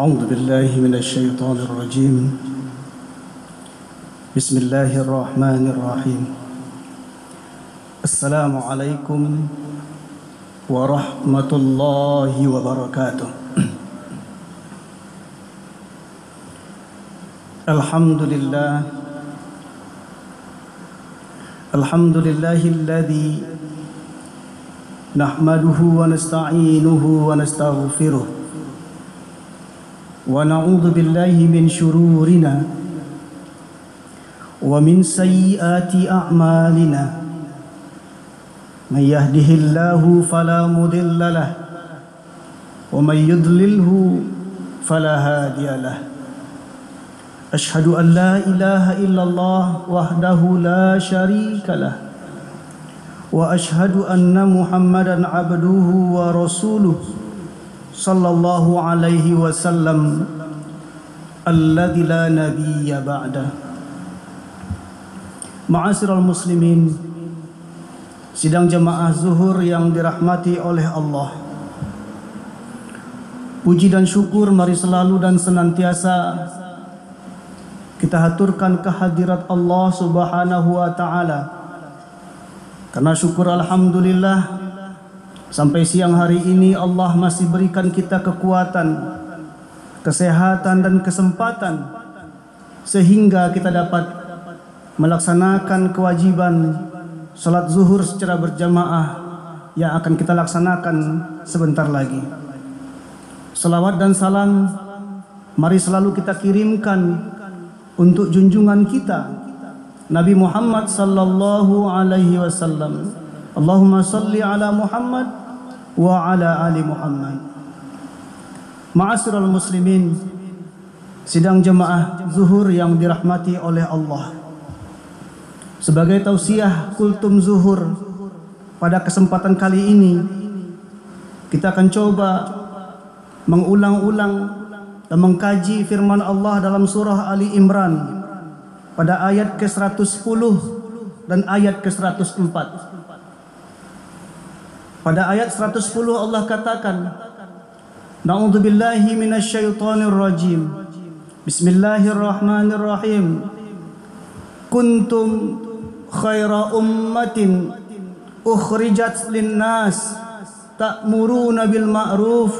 أعوذ بالله من الشيطان الرجيم. بسم الله الرحمن الرحيم. السلام عليكم ورحمة الله وبركاته. الحمد لله. الحمد لله الذي نحمده ونستعينه ونستغفره. ونعوذ بالله من شرورنا ومن سيئات أعمالنا. من يهده الله فلا مضل له ومن يضلله فلا هادي له. أشهد أن لا إله إلا الله وحده لا شريك له وأشهد أن محمدا عبده ورسوله. صلى الله عليه وسلم الذي لا نبي بعده معاشر المسلمين sidang jemaah zuhur yang dirahmati oleh Allah puji dan syukur mari selalu dan senantiasa kita haturkan kehadirat Allah Subhanahu wa taala karena syukur alhamdulillah Sampai siang hari ini Allah masih berikan kita kekuatan, kesehatan dan kesempatan sehingga kita dapat melaksanakan kewajiban salat zuhur secara berjamaah yang akan kita laksanakan sebentar lagi. Salawat dan salam mari selalu kita kirimkan untuk junjungan kita Nabi Muhammad sallallahu alaihi wasallam. Allahumma salli ala Muhammad wa ala ali Muhammad. Ma'asyiral muslimin, sidang jemaah zuhur yang dirahmati oleh Allah. Sebagai tausiah kultum zuhur pada kesempatan kali ini kita akan coba mengulang-ulang dan mengkaji firman Allah dalam surah Ali Imran pada ayat ke-110 dan ayat ke-104. Pada ayat 110 Allah katakan Na'udzubillahi minasyaitonir rajim Bismillahirrahmanirrahim. Kuntum khaira ummatin ukhrijat linnas ta'muruna bil ma'ruf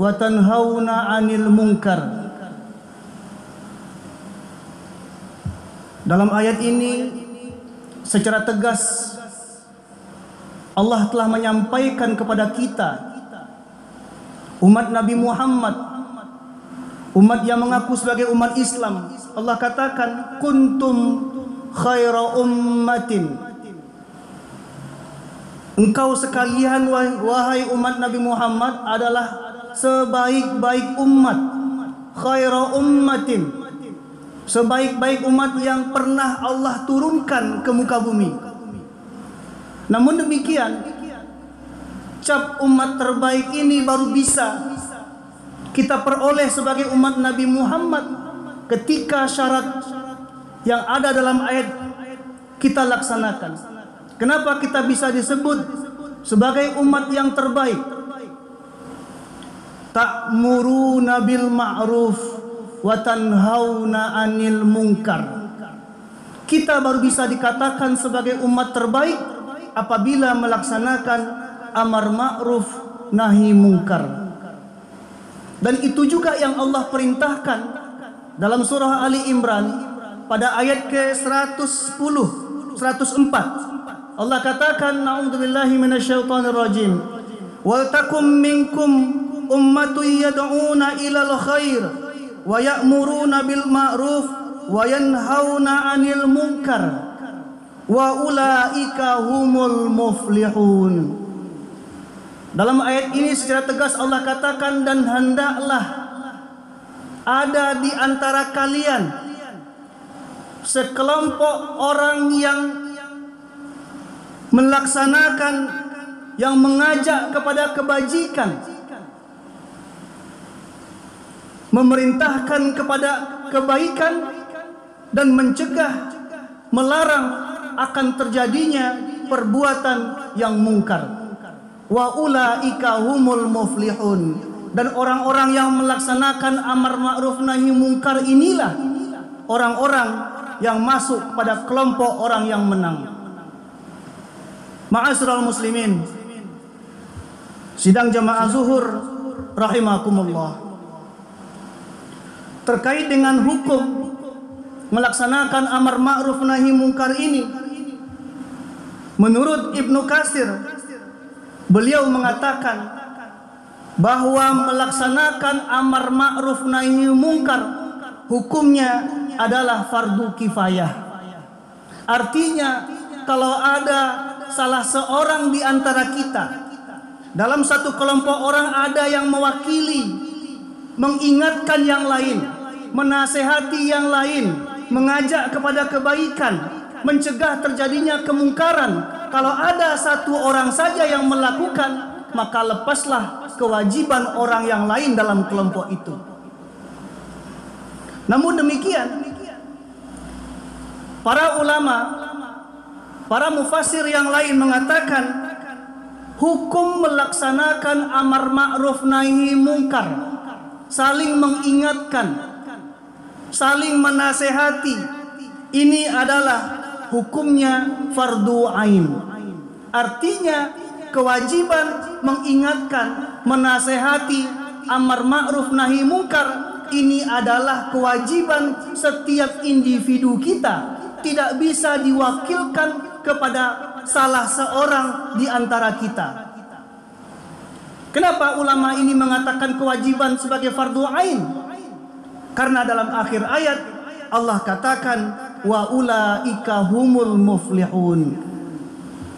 wa tanhauna 'anil munkar. Dalam ayat ini secara tegas Allah telah menyampaikan kepada kita umat Nabi Muhammad umat yang mengaku sebagai umat Islam Allah katakan kuntum khaira ummatin. Engkau sekalian wahai umat Nabi Muhammad adalah sebaik-baik umat khaira ummatin. Sebaik-baik umat yang pernah Allah turunkan ke muka bumi namun demikian, cap umat terbaik ini baru bisa kita peroleh sebagai umat Nabi Muhammad ketika syarat yang ada dalam ayat kita laksanakan. Kenapa kita bisa disebut sebagai umat yang terbaik? Ta'muruna bil ma'ruf wa 'anil munkar. Kita baru bisa dikatakan sebagai umat terbaik apabila melaksanakan amar ma'ruf nahi mungkar. Dan itu juga yang Allah perintahkan dalam surah Ali Imran pada ayat ke-110 104. Allah katakan na'udzubillahi minasyaitonir rajim. Wal takum minkum ummatun yad'una ilal khair wa ya'muruna bil ma'ruf wa yanhauna 'anil munkar wa ulaika humul muflihun. Dalam ayat ini secara tegas Allah katakan dan hendaklah ada di antara kalian sekelompok orang yang melaksanakan yang mengajak kepada kebajikan memerintahkan kepada kebaikan dan mencegah melarang akan terjadinya perbuatan yang mungkar. Wa ulaika humul muflihun. dan orang-orang yang melaksanakan amar ma'ruf nahi mungkar inilah orang-orang yang masuk pada kelompok orang yang menang. Ma'asyiral muslimin. Sidang jamaah zuhur rahimakumullah. Terkait dengan hukum melaksanakan amar ma'ruf nahi mungkar ini menurut Ibnu Katsir beliau mengatakan bahwa melaksanakan amar ma'ruf nahi mungkar hukumnya adalah fardu kifayah. Artinya kalau ada salah seorang di antara kita dalam satu kelompok orang ada yang mewakili mengingatkan yang lain, menasehati yang lain, mengajak kepada kebaikan, mencegah terjadinya kemungkaran. Kalau ada satu orang saja yang melakukan, maka lepaslah kewajiban orang yang lain dalam kelompok itu. Namun demikian, para ulama, para mufasir yang lain mengatakan hukum melaksanakan amar ma'ruf nahi mungkar, saling mengingatkan, saling menasehati, ini adalah hukumnya fardu ain. Artinya kewajiban mengingatkan, menasehati, amar ma'ruf nahi mungkar ini adalah kewajiban setiap individu kita tidak bisa diwakilkan kepada salah seorang di antara kita. Kenapa ulama ini mengatakan kewajiban sebagai fardu ain? Karena dalam akhir ayat Allah katakan wa ulaika humul muflihun.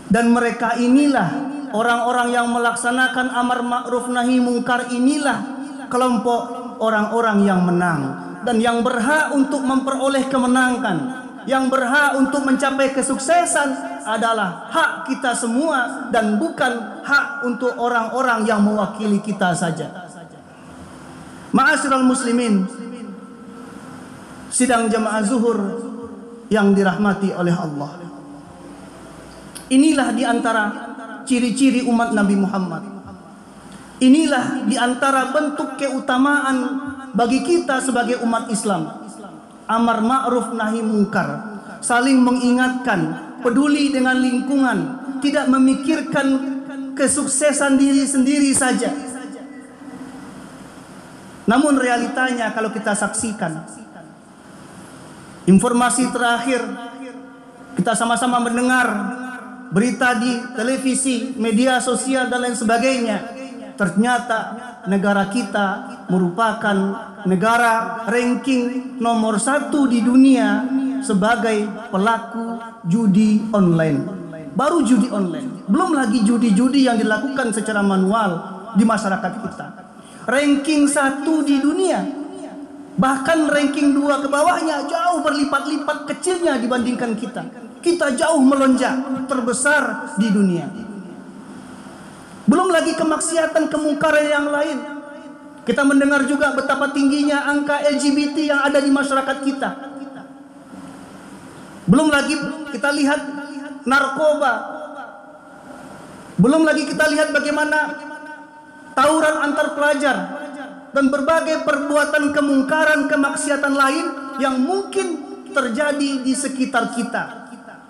Dan mereka inilah orang-orang yang melaksanakan amar ma'ruf nahi mungkar inilah kelompok orang-orang yang menang dan yang berhak untuk memperoleh kemenangan yang berhak untuk mencapai kesuksesan adalah hak kita semua dan bukan hak untuk orang-orang yang mewakili kita saja. Ma'asyiral muslimin, sidang jamaah zuhur yang dirahmati oleh Allah. Inilah di antara ciri-ciri umat Nabi Muhammad. Inilah di antara bentuk keutamaan bagi kita sebagai umat Islam. Amar ma'ruf nahi mungkar, saling mengingatkan, peduli dengan lingkungan, tidak memikirkan kesuksesan diri sendiri saja. Namun realitanya kalau kita saksikan informasi terakhir kita sama-sama mendengar berita di televisi, media sosial dan lain sebagainya. Ternyata negara kita merupakan negara ranking nomor satu di dunia sebagai pelaku judi online. Baru judi online, belum lagi judi-judi yang dilakukan secara manual di masyarakat kita. Ranking satu di dunia, bahkan ranking dua ke bawahnya jauh berlipat-lipat kecilnya dibandingkan kita kita jauh melonjak terbesar di dunia. Belum lagi kemaksiatan kemungkaran yang lain. Kita mendengar juga betapa tingginya angka LGBT yang ada di masyarakat kita. Belum lagi kita lihat narkoba. Belum lagi kita lihat bagaimana tawuran antar pelajar dan berbagai perbuatan kemungkaran kemaksiatan lain yang mungkin terjadi di sekitar kita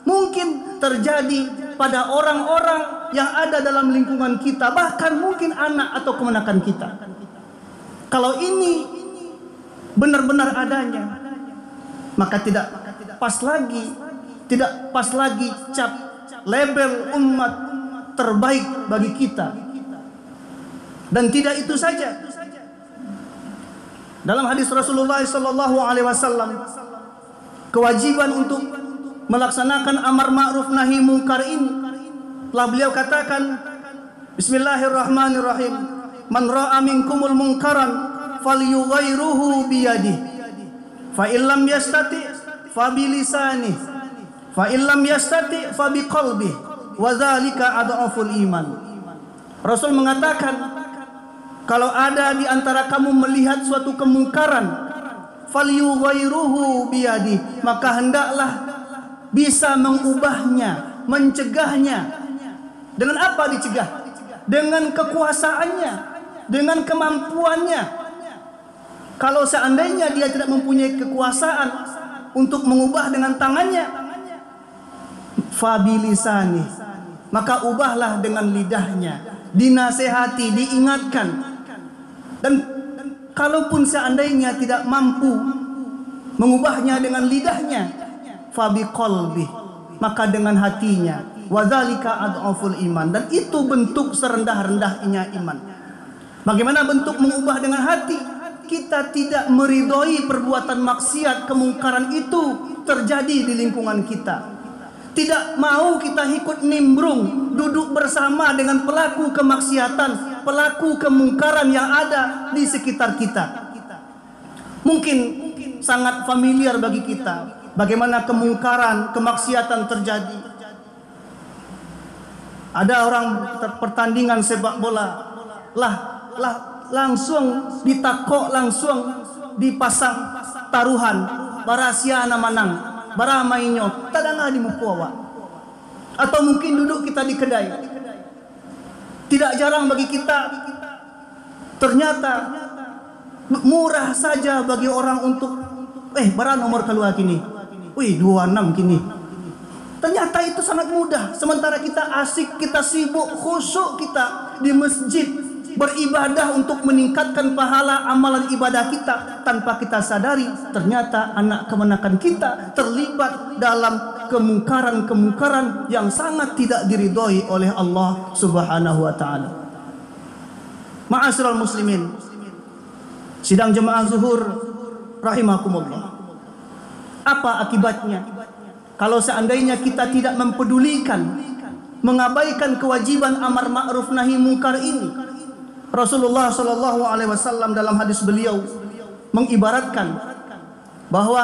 mungkin terjadi pada orang-orang yang ada dalam lingkungan kita, bahkan mungkin anak atau kemenakan kita. Kalau ini benar-benar adanya, maka tidak pas lagi, tidak pas lagi cap label umat terbaik bagi kita. Dan tidak itu saja. Dalam hadis Rasulullah sallallahu alaihi wasallam kewajiban untuk melaksanakan amar ma'ruf nahi mungkar ini telah beliau katakan Bismillahirrahmanirrahim. Man ra'a minkumul munkaran falyughayruhu biyadihi. Fa illam yastati fa bilisani fa illam yastati fa biqalbi wa dzalika adhaful iman. Rasul mengatakan kalau ada di antara kamu melihat suatu kemungkaran falyughayruhu biyadi maka hendaklah bisa mengubahnya, mencegahnya. Dengan apa dicegah? Dengan kekuasaannya. dengan kemampuannya. Kalau seandainya dia tidak mempunyai kekuasaan untuk mengubah dengan tangannya, fabilisani, maka ubahlah dengan lidahnya, dinasehati, diingatkan. Dan kalaupun seandainya tidak mampu mengubahnya dengan lidahnya, fabi qalbi, maka dengan hatinya. Wadzalika ad'aful iman dan itu bentuk serendah-rendahnya iman. Bagaimana bentuk mengubah dengan hati? Kita tidak meridhoi perbuatan maksiat kemungkaran itu terjadi di lingkungan kita. Tidak mau kita ikut nimbrung duduk bersama dengan pelaku kemaksiatan, pelaku kemungkaran yang ada di sekitar kita. Mungkin sangat familiar bagi kita bagaimana kemungkaran, kemaksiatan terjadi. Ada orang pertandingan sepak bola, lah lah langsung ditakok langsung dipasang taruhan. Barasia manang bara mainyo tadanga di mukuawa atau mungkin duduk kita di kedai tidak jarang bagi kita. Ternyata murah saja bagi orang untuk eh bara nomor keluar kini. Wih 26 kini. Ternyata itu sangat mudah. Sementara kita asik kita sibuk khusyuk kita di masjid beribadah untuk meningkatkan pahala amalan ibadah kita tanpa kita sadari ternyata anak kemenakan kita terlibat dalam kemungkaran-kemungkaran yang sangat tidak diridhoi oleh Allah Subhanahu wa taala. Ma'asyiral muslimin. Sidang jemaah zuhur rahimakumullah. Apa akibatnya? Kalau seandainya kita tidak mempedulikan mengabaikan kewajiban amar ma'ruf nahi mungkar ini Rasulullah Shallallahu Alaihi Wasallam dalam hadis beliau mengibaratkan bahwa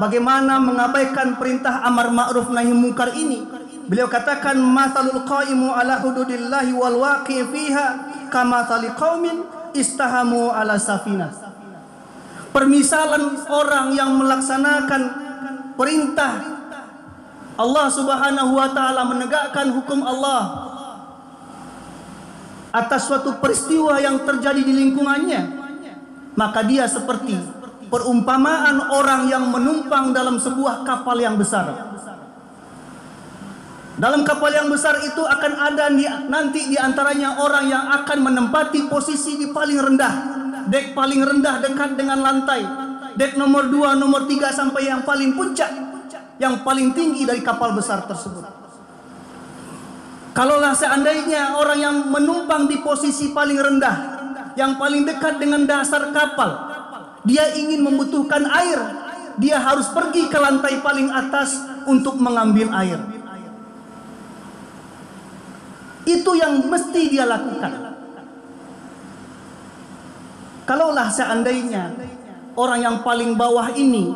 bagaimana mengabaikan perintah amar ma'ruf nahi munkar ini. Beliau katakan masalul qaimu ala hududillahi wal waqi fiha kama qaumin istahamu ala safinah. Permisalan orang yang melaksanakan perintah Allah Subhanahu wa taala menegakkan hukum Allah atas suatu peristiwa yang terjadi di lingkungannya maka dia seperti perumpamaan orang yang menumpang dalam sebuah kapal yang besar. Dalam kapal yang besar itu akan ada nanti di antaranya orang yang akan menempati posisi di paling rendah dek paling rendah dekat dengan lantai dek nomor 2 nomor 3 sampai yang paling puncak yang paling tinggi dari kapal besar tersebut. Kalaulah seandainya orang yang menumpang di posisi paling rendah, yang paling dekat dengan dasar kapal, dia ingin membutuhkan air, dia harus pergi ke lantai paling atas untuk mengambil air. Itu yang mesti dia lakukan. Kalaulah seandainya orang yang paling bawah ini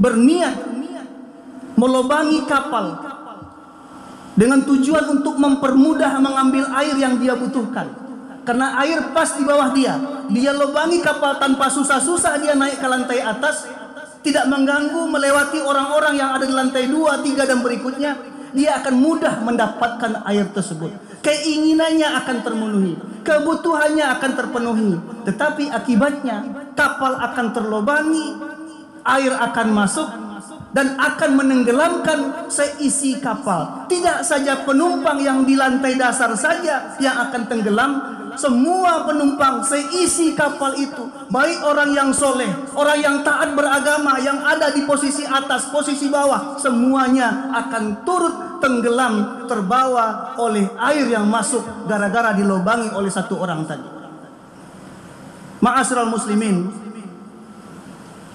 berniat melobangi kapal dengan tujuan untuk mempermudah mengambil air yang dia butuhkan. Karena air pas di bawah dia. Dia lobangi kapal tanpa susah-susah dia naik ke lantai atas. Tidak mengganggu melewati orang-orang yang ada di lantai 2, 3 dan berikutnya. Dia akan mudah mendapatkan air tersebut. Keinginannya akan termenuhi. Kebutuhannya akan terpenuhi. Tetapi akibatnya kapal akan terlobangi. Air akan masuk dan akan menenggelamkan seisi kapal. Tidak saja penumpang yang di lantai dasar saja yang akan tenggelam, semua penumpang seisi kapal itu, baik orang yang soleh, orang yang taat beragama, yang ada di posisi atas, posisi bawah, semuanya akan turut tenggelam terbawa oleh air yang masuk gara-gara dilobangi oleh satu orang tadi. Ma'asyiral muslimin,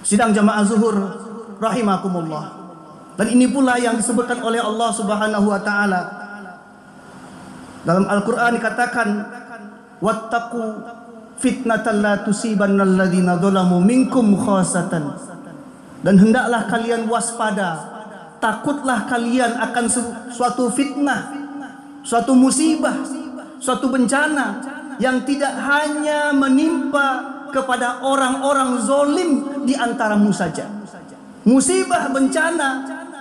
sidang jamaah zuhur rahimakumullah. Dan ini pula yang disebutkan oleh Allah Subhanahu wa taala. Dalam Al-Qur'an dikatakan wattaqu fitnatan la tusibanna alladziina dzalamu minkum khassatan. Dan hendaklah kalian waspada, takutlah kalian akan suatu fitnah, suatu musibah, suatu bencana yang tidak hanya menimpa kepada orang-orang zolim di antaramu saja musibah bencana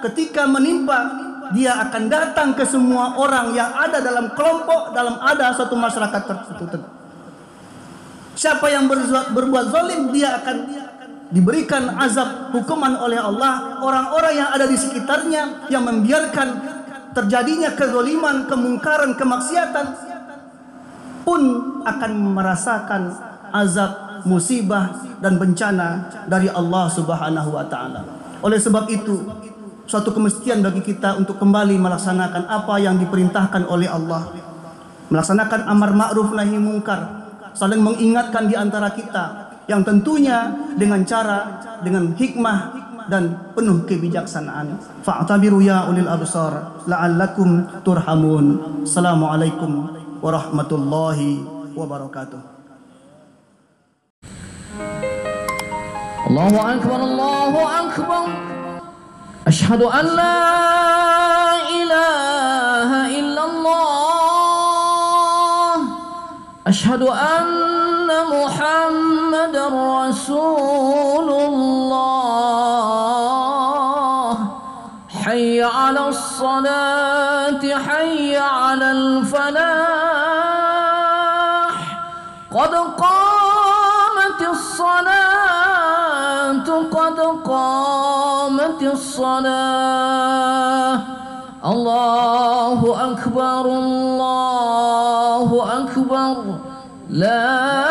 ketika menimpa dia akan datang ke semua orang yang ada dalam kelompok dalam ada suatu masyarakat tertentu Siapa yang berbuat, berbuat zalim dia akan diberikan azab hukuman oleh Allah orang-orang yang ada di sekitarnya yang membiarkan terjadinya kezaliman, kemungkaran, kemaksiatan pun akan merasakan azab, musibah dan bencana dari Allah Subhanahu wa taala. Oleh sebab itu, suatu kemestian bagi kita untuk kembali melaksanakan apa yang diperintahkan oleh Allah. Melaksanakan amar ma'ruf nahi mungkar, saling mengingatkan di antara kita yang tentunya dengan cara dengan hikmah dan penuh kebijaksanaan. Fa'tabiru ya ulil absar la'allakum turhamun. Assalamualaikum warahmatullahi wabarakatuh. Allahu akbar Allahu akbar. أشهد أن لا إله إلا الله. أشهد أن محمد رسول الله. حي على الصلاة حي على الفلاح. الصلاة. الله أكبر الله أكبر. لا